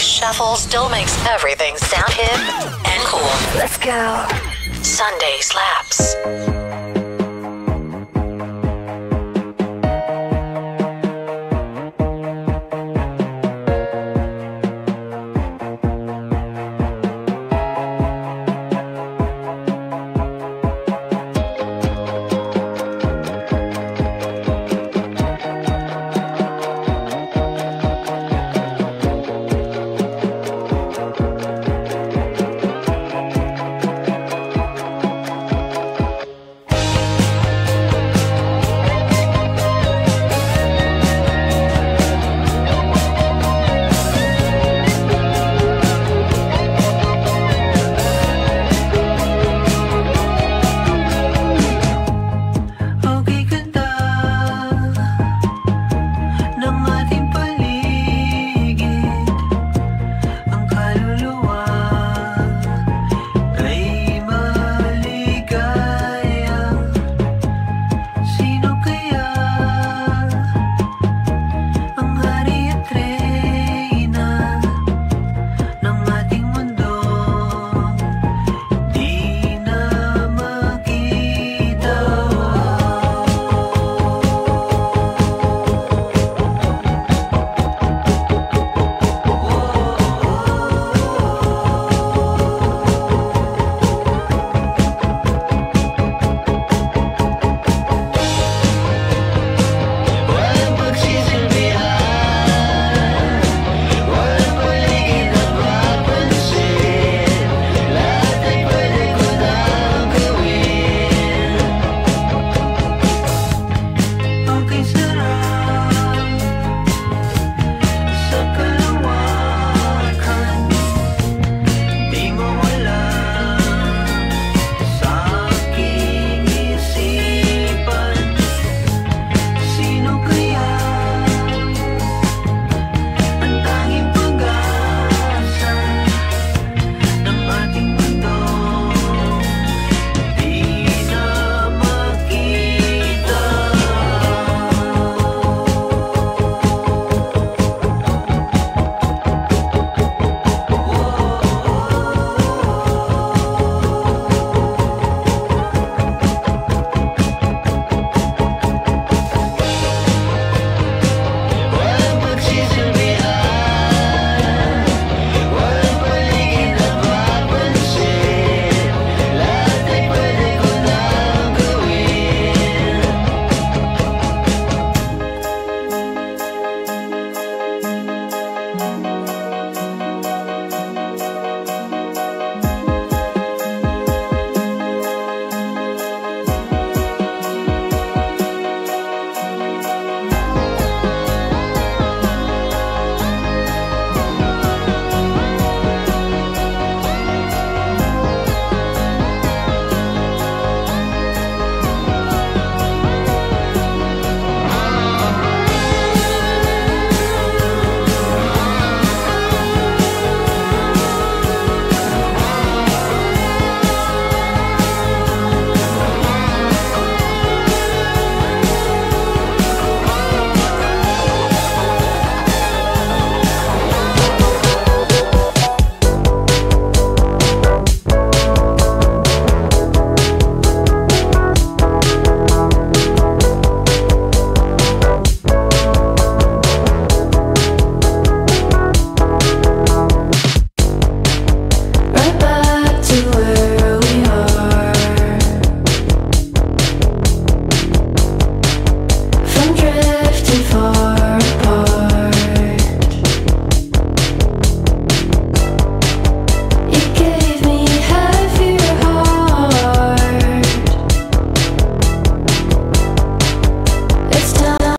Shuffle still makes everything sound hip and cool. Let's go. Sunday slaps.